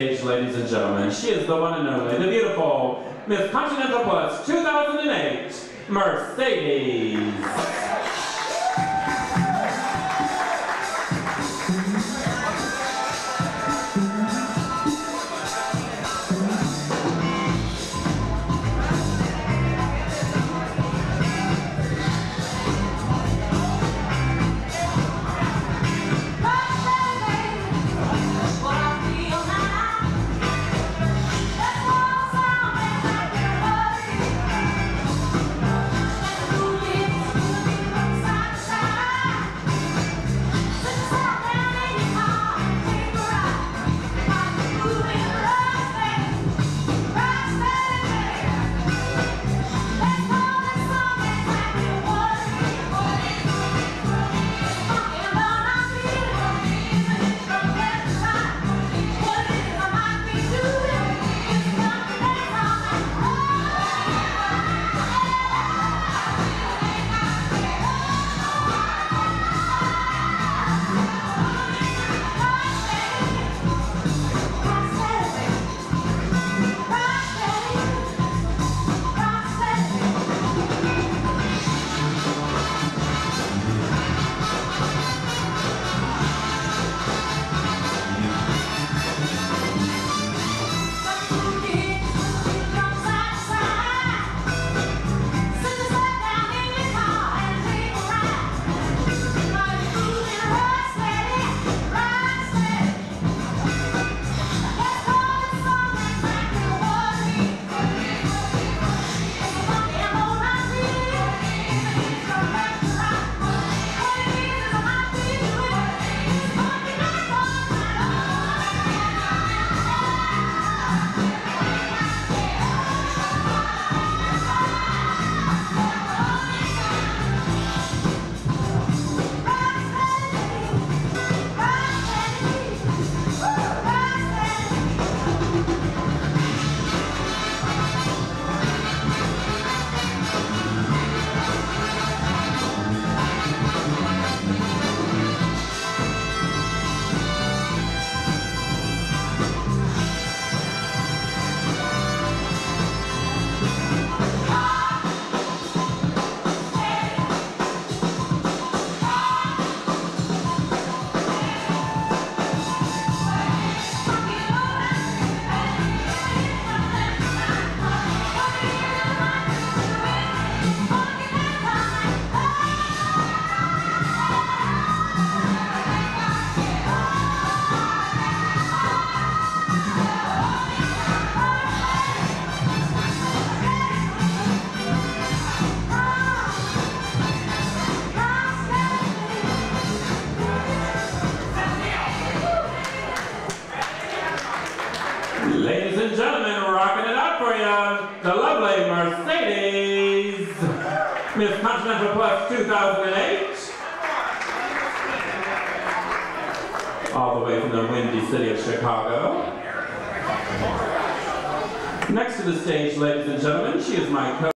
ladies and gentlemen. She is the one and only, the beautiful Miss Continental Plus 2008, Mercedes. And gentlemen, rocking it out for you, the lovely Mercedes, Miss Continental Plus 2008. All the way from the windy city of Chicago. Next to the stage, ladies and gentlemen, she is my co